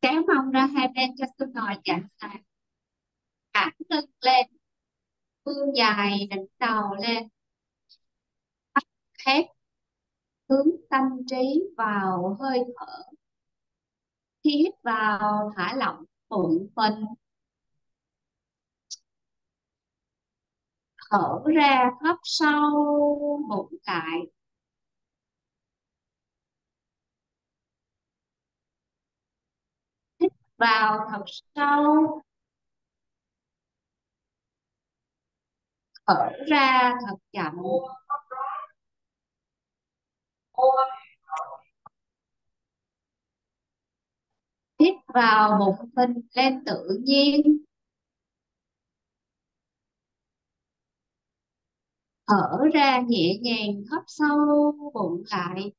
kéo mông ra hai bên cho tôi ngồi chạm sàn thẳng lưng lên vươn dài đỉnh đầu lên. Mắt khép, hướng tâm trí vào hơi thở. Khi hít vào, thả lỏng, bụng phình thở ra thấp sâu, bụng lại hít vào thật sâu, thở ra thật chậm. Hít vào bụng mình lên tự nhiên. Thở ra nhẹ nhàng hấp sâu bụng lại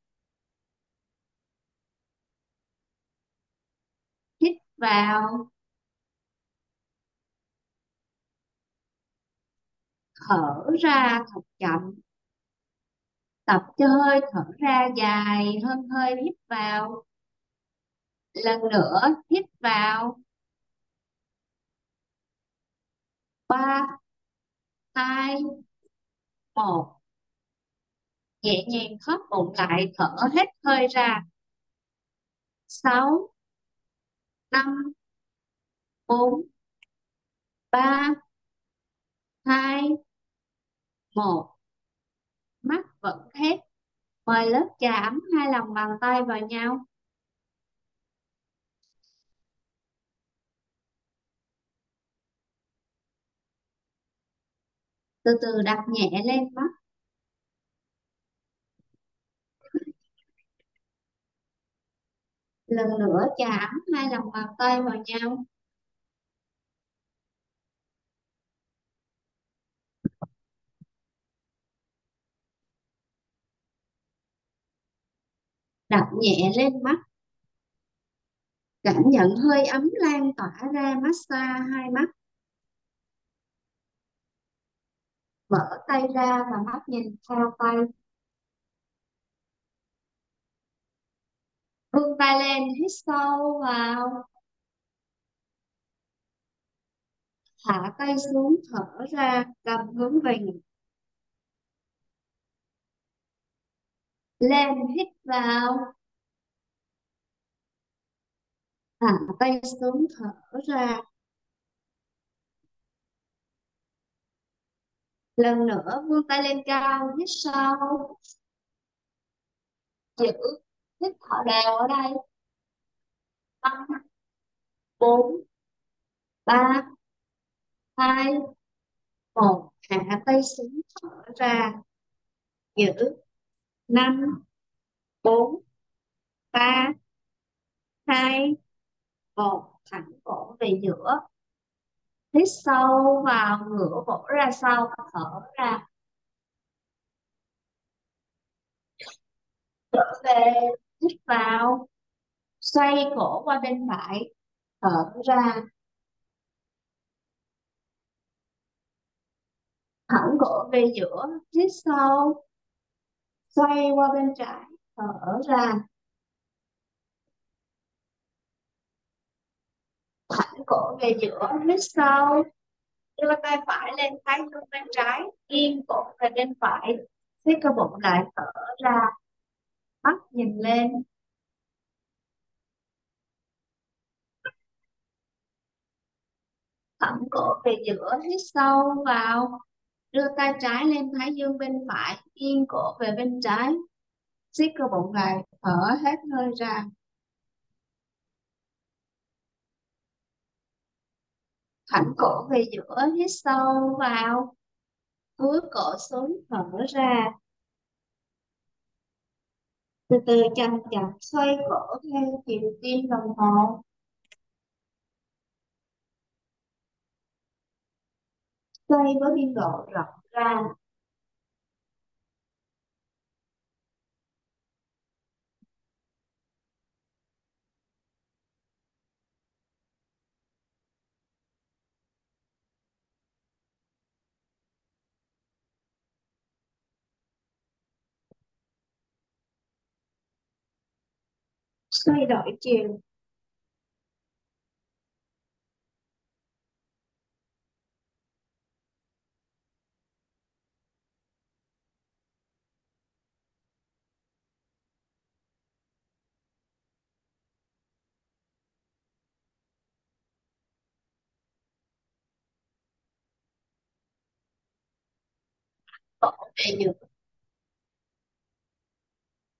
hít vào. Thở ra thật chậm. Tập cho hơi thở ra dài, hơn hơi hít vào. Lần nữa hít vào. Ba, hai, một. Nhẹ nhàng khớp bụng lại, thở hết hơi ra. Sáu năm, bốn, ba, hai, một. Mắt vẫn khép mời lớp trà ấm hai lòng bàn tay vào nhau. Từ từ đặt nhẹ lên mắt. Lần nữa chạm hai lòng bàn tay vào nhau. Đặt nhẹ lên mắt. Cảm nhận hơi ấm lan tỏa ra massage hai mắt. Mở tay ra và mắt nhìn theo tay. Vươn tay lên hít sâu vào. Thả tay xuống, thở ra, cầm hướng về ngực lên hít vào. Thả tay xuống, thở ra. Lần nữa vươn tay lên cao, hít sâu. Giữ Thích thở đều ở đây. Năm bốn, ba, hai, một. Hạ tay xuống thở ra. Giữ. Năm, bốn, ba, hai, một. Thẳng cổ về giữa. Hít sâu vào ngửa cổ ra sau, thở ra. Trở về hít vào, xoay cổ qua bên phải, thở ra. Thẳng cổ về giữa, hít sâu, xoay qua bên trái, thở ra. Thẳng cổ về giữa, hít sâu, đưa tay phải lên, thái dương bên trái nghiêng cổ về bên phải, xếp cơ bụng lại, thở ra mắt nhìn lên. Thẳng cổ về giữa, hít sâu vào. Đưa tay trái lên thái dương bên phải, nghiêng cổ về bên trái. Siết cơ bụng lại thở hết hơi ra. Thẳng cổ về giữa, hít sâu vào. Cúi cổ xuống, thở ra từ từ chậm chậm, xoay cổ theo chiều kim đồng hồ. Xoay với biên độ rộng ra. Xoay đổi chiều.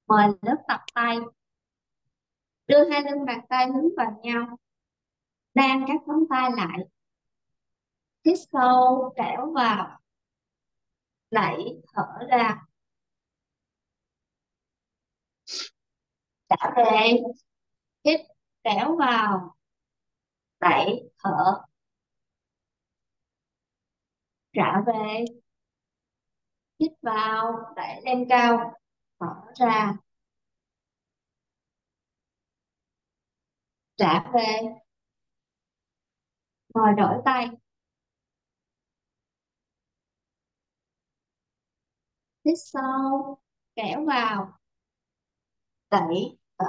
Mời lớp tập tay đưa hai lưng bàn tay hướng vào nhau. Đan các ngón tay lại. Hít sâu kéo vào. Đẩy, thở ra. Trả về hít kéo vào. Đẩy, thở. Trả về hít vào, đẩy lên cao. Thở ra. Trả về. Rồi đổi tay. Hít sâu kéo vào. Đẩy thở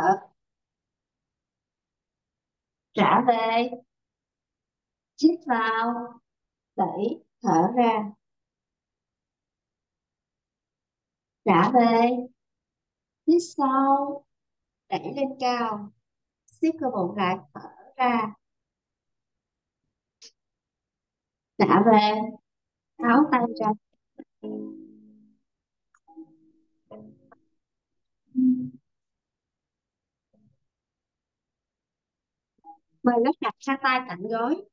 trả về. Hít vào. Đẩy, thở ra. Trả về. Hít sâu đẩy lên cao siết cơ bụng lại thở ra. Trả về, tháo tay ra. Mời lắp đặt hai tay cạnh gối.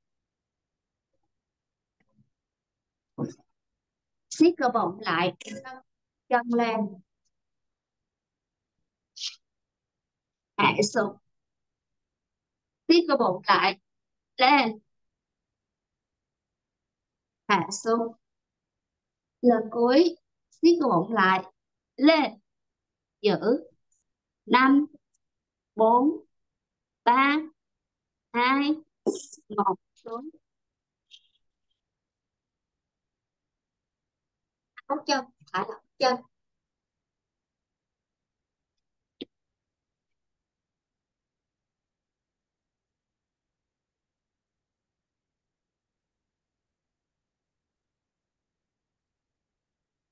Siết cơ bụng lại, nâng chân lên. Hạ xuống siết cơ bụng lại lên. Hạ xuống. Lần cuối siết cơ bụng lại lên. Giữ. Năm, bốn, ba, hai, một, xuống. Áo chân, thả lỏng chân.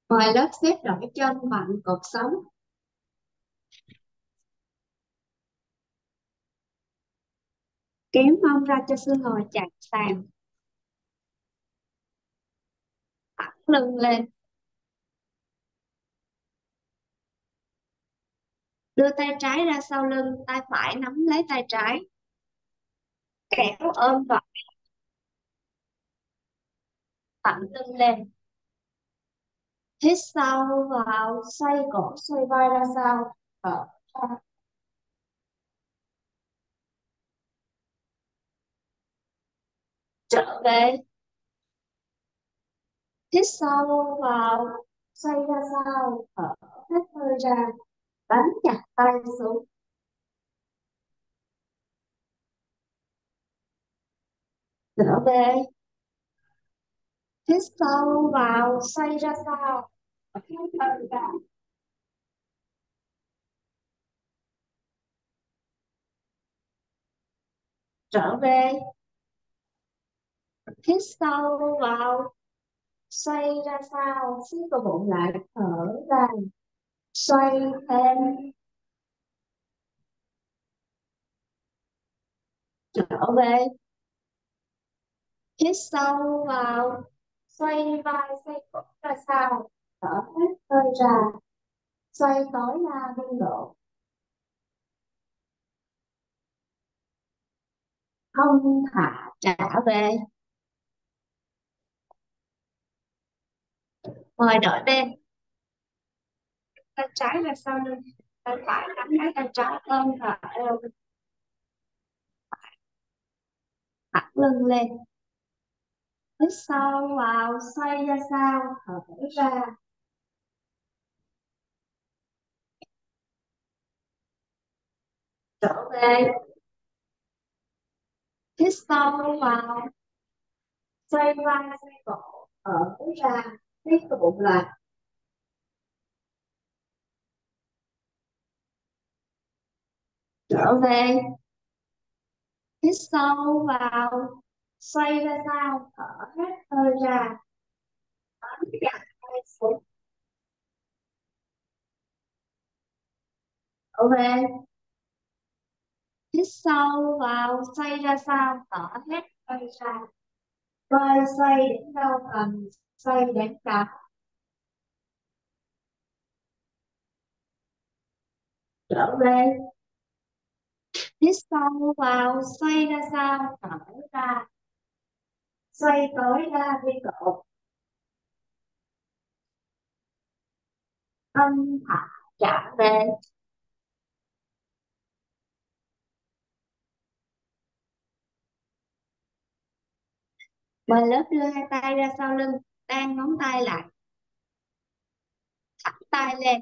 Mời lớp xếp đổi chân vặn cột sống. Kéo mông ra cho xương ngồi chạm sàn. Thẳng lưng lên. Đưa tay trái ra sau lưng, tay phải nắm lấy tay trái. Kéo ôm vào thẳng lưng lên hít sâu vào xoay cổ, xoay vai ra sau thở ờ. ra trở về. Hít sâu vào xoay ra sau thở ờ, hết hơi ra, bắn chặt tay xuống. Trở về. Hít sâu vào xoay ra sau hết trở về. Hít sâu vào. Xoay ra sau. Siết cơ bụng lại thở ra. Xoay thêm. Trở về. Hít sâu vào. Xoay vai, xoay cổ ra sau thở hết hơi ra xoay tối đa biên độ. Không thả trả về. Mời đổi bên. Tay trái ra sau lưng tay phải nắm lấy tay trái ôm vào eo thẳng lưng lên. Hít sâu vào xoay ra sau thở ra trở về. Hít sâu vào xoay vai xoay cổ ở ra hít tục bụng lại trở về. Hít sâu vào xoay ra sau thở hết hơi ra. Ấn chặt tay xuống trở về. Hít sâu vào, xoay ra sao, thở hết hơi ra. Bơi xoay đến đâu cần, xoay đến đó. Trở về. Hít sâu vào, xoay ra sao, thở ra. Xoay tối ra đi cột. Âm thả trở về. Mời lớp đưa hai tay ra sau lưng, đan ngón tay lại, thẳng tay lên,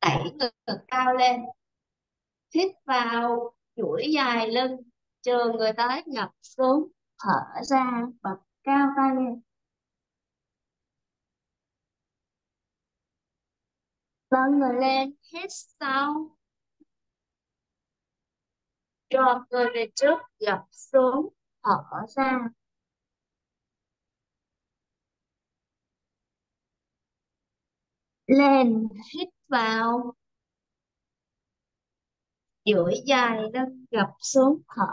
đẩy ngực cao lên, hít vào, duỗi dài lưng, trường người tới ngập xuống, thở ra, bật cao tay lên. Nâng người lên, hít sau, Tròn người về trước, gập xuống, thở ra. Lên, hít vào. duỗi dài lưng gập xuống thở.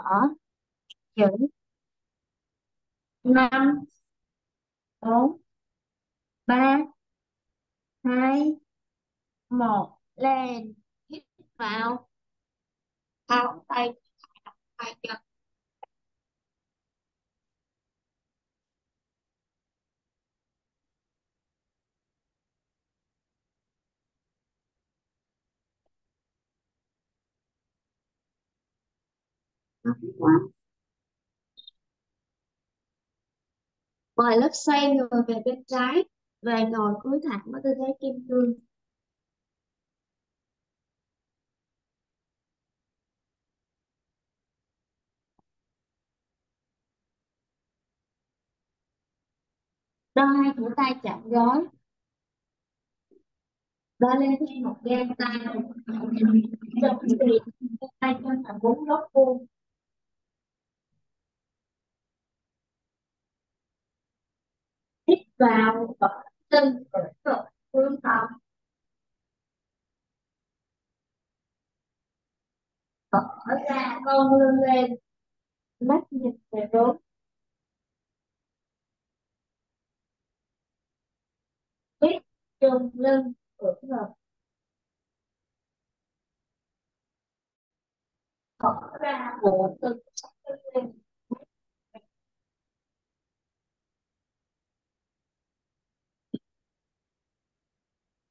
Giữ. Năm bốn ba hai một lên hít vào. Tháo tay hai chân mời lớp xoay người về bên trái, về ngồi cúi thẳng với tư thế kim cương. Đo hai cổ tay chạm gối. Đo lên thêm một gang tay. Chậm thì tay chân là bốn góc vuông. Hít vào và chân cởi cực hướng tâm thở ra con lưng lên, mắt nhìn về rốn hít chân lưng ưỡn ngực thở ra bộ từng lên.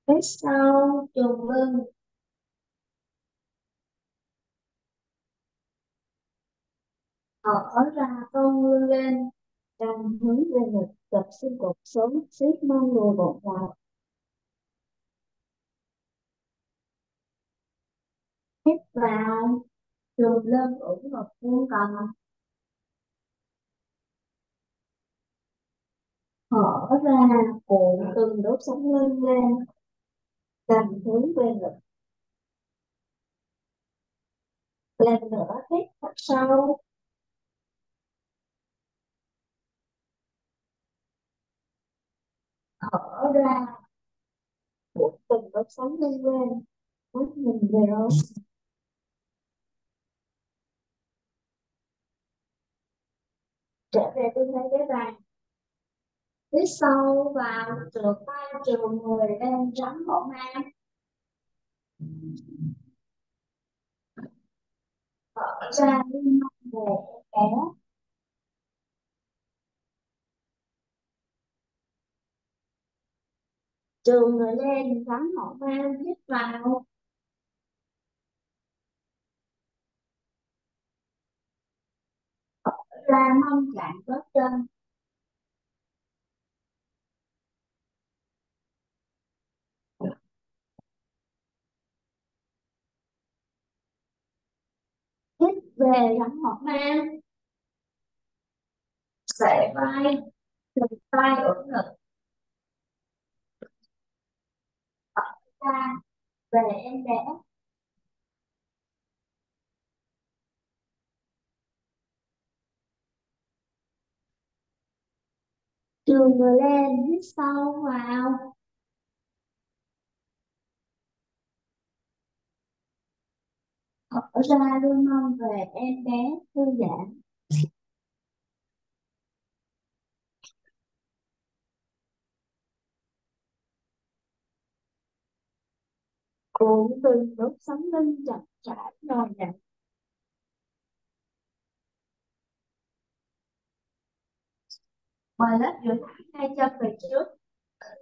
Hít sau trùng lưng thở ra con lưng lên cầm hướng về ngực tập xương cột sống siết mông lùi bụng vào hít vào trùng lưng ủng ngực vuông cầm thở ra cuộn từng đốt sống lưng lên làm hướng về ngực lần nữa hết thật sâu thở ra. Của từng đốt sống lên quên mắt nhìn về đâu trở về tư thế ghế bàn hít sâu vào trượt tay trường người lên trắng hổ mang. Thở ra lưng về kéo trường người lên trắng hổ mang, hít vào. Thở ra mong chạm gót chân hít về gắn hổ nam xẻ vai. Trùng tay ở ngực thở ra về em bé. Trường người lên hít sâu vào thở ra đôi mong về em bé thư giãn. Cuộn từ đốt sóng lưng chặt chẽ rồi nè mời lớp duỗi thẳng hai chân về trước.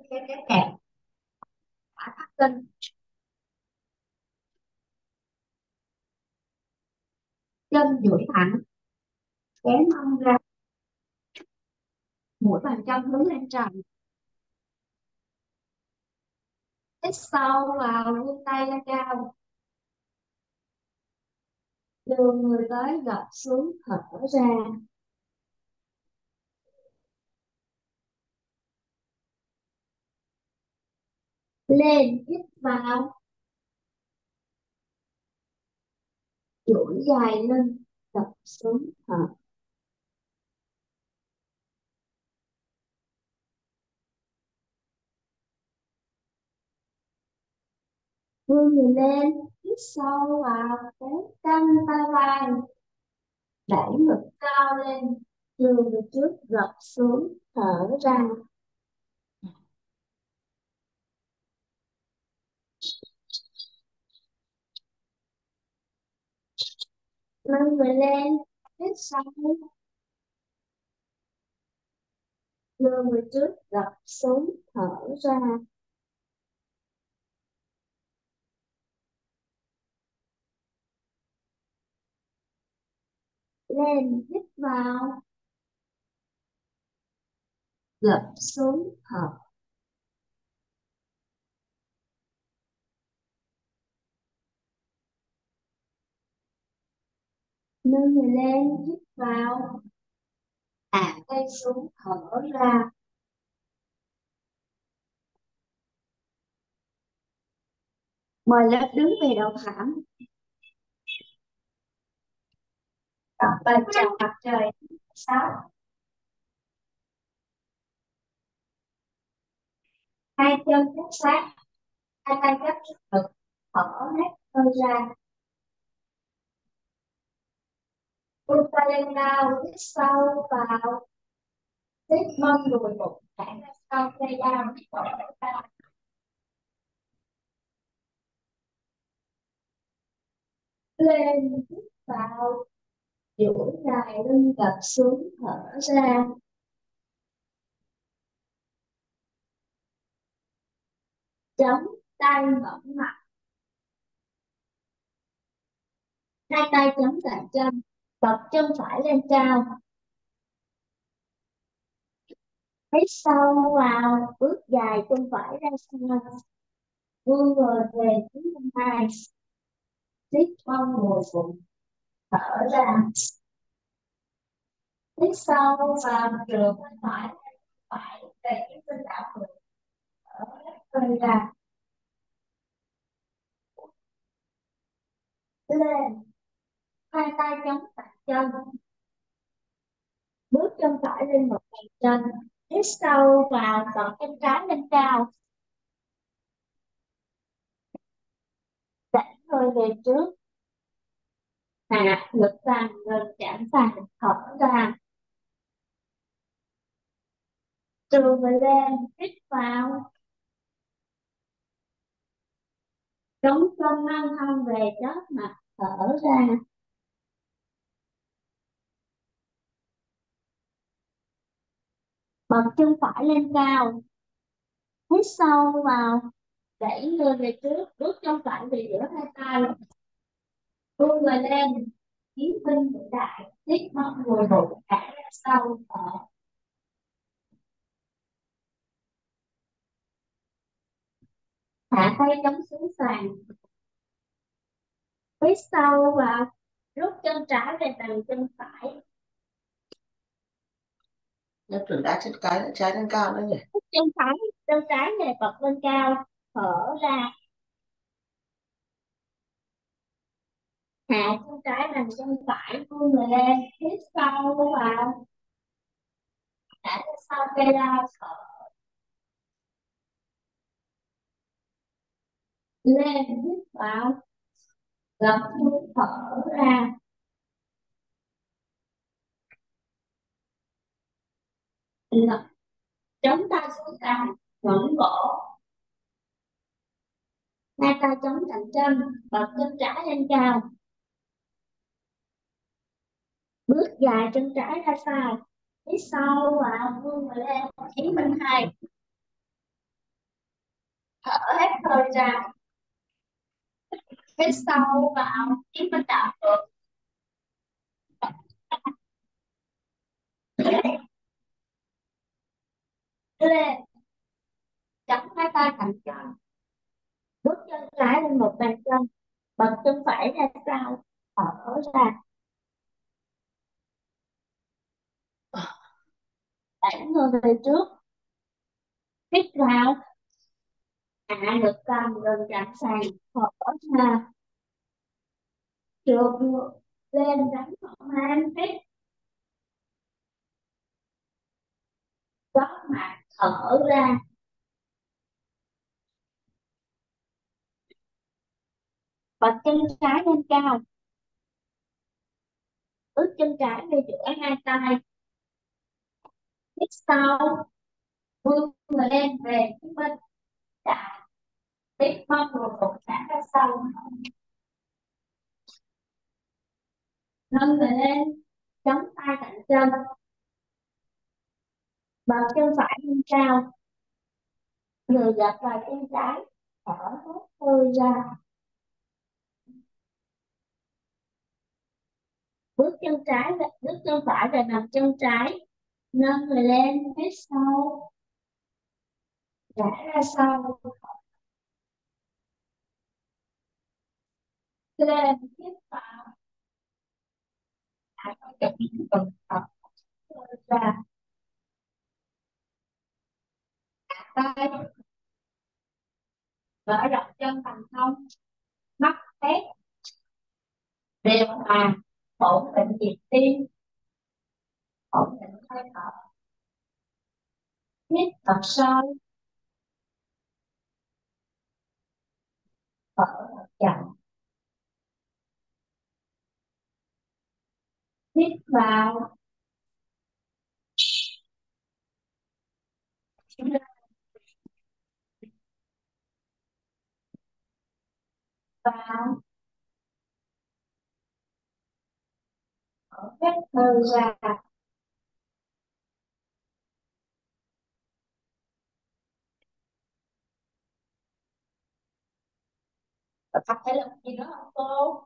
Theo cái kẹp. Thả thắt lưng chân duỗi thẳng, kéo mông ra, mũi bàn chân hướng lên trần. Hít sâu vào vươn tay ra cao. Đưa người tới gập xuống, thở ra. Lên, hít vào. Duỗi dài lên, tập xuống thở vươn người lên hít sâu vào kéo căng tay vai. Đẩy ngực cao lên lùi về trước gập xuống thở ra. Nâng người lên hít sâu đưa người trước gập xuống thở ra. Lên hít vào. Gập xuống thở nâng người lên hít vào. À, Thả tay xuống, thở ra. Mời lớp đứng về đầu thảm. Tập bài chào mặt trời sáu hai chân khép sát hai tay gấp trước ngực thở hết hơi ra. Vươn tay lên cao hít sâu vào. Hít mông đùi bụng thẳng ra sau, tay down thở ra lên hít vào duỗi dài lưng gập xuống, thở ra. Chống tay mở mặt. Hai tay chống tại chân bật chân phải lên cao. Hít sâu vào bước dài chân phải ra sau vươn người về phía bên hai. Tiếp mông ngồi bụng thở ra. Hít sâu vào trường bên phải phải về phía bên đảo ngược thở hơi ra. Lên hai tay chống bàn chân bước chân phải lên một bàn chân hít sâu vào bàn chân trái lên cao. Đẩy hơi về trước. Hạ ngực sàn gần chạm sàn thở ra từ người lên, hít vào. Chống chân nâng thân về trước mặt, thở ra. Bật chân phải lên cao. Hít sâu vào, đẩy người về trước, bước chân phải về giữa hai tay. Vươn người lên khí binh vĩ đại tiếp mắt ngồi bụng cả ra sau thở hạ tay chống xuống sàn. Hít sâu vào, rút chân trái về bàn chân phải. Lớp trưởng đá chân cái, trái lên cao nữa nhỉ? chân phải chân trái này bật lên cao, thở ra. Hạ chân trái bằng chân phải vươn người lên, hít sâu vào. Thả ra sau cây ra thở. Lên, hít vào. Gập xuống thở ra. Chống tay xuống cằm vẫn cổ. Hai tay chống cạnh chân, bật chân trái lên cao. Bước dài chân trái ra sau. Phía sau và vươn người lên phía bên hai thở hết hơi ra. Hít sau vào phía bên trái lên chống hai tay thành tròn. Bước chân trái lên một bàn chân. Bật chân phải ra sau thở ra. Đẩy người về trước. Hít vào. Hạ ngực cầm gần chạm sàn, thở ra. Trượt lên đánh thở mang. Hít. Gót mặt thở ra. Bật chân trái lên cao. Ướt chân trái về giữa hai tay. Hít sau vươn người lên về phía bên trái tiếp mông rồi cột sát ra sau. Nâng người lên. Chống tay cạnh chân bàn chân phải lên cao. Người gập vào chân trái, thở hết hơi ra. Bước chân trái bước chân phải về mặt chân trái. Nâng người lên hít sâu thả ra sau. Lên hít vào thả ra phần tập ra tay mở rộng chân thành thông mắt hết đều hòa ổn định nhịp tim, ổn định hơi thở, hít thật sâu, thở thật chậm. Hít vào. Vào thở hết hơi ra Tập thể lực gì nữa không cô?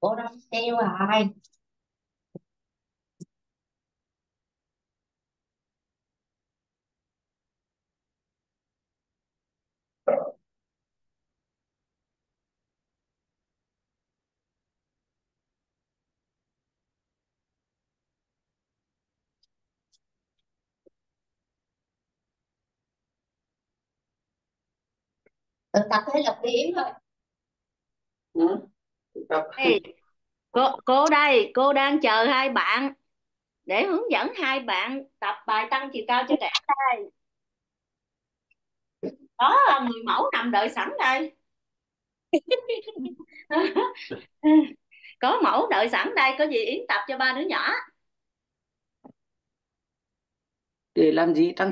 Cô đang tiêu rồi. Tự tập thể lực đi yếu thôi. Ừ. Ê, cô cô đây cô đang chờ hai bạn. Để hướng dẫn hai bạn tập bài tăng chiều cao cho trẻ đây. Có người mẫu nằm đợi sẵn đây. Có mẫu đợi sẵn đây có gì Yến tập cho ba đứa nhỏ. Để làm gì? Tăng chiều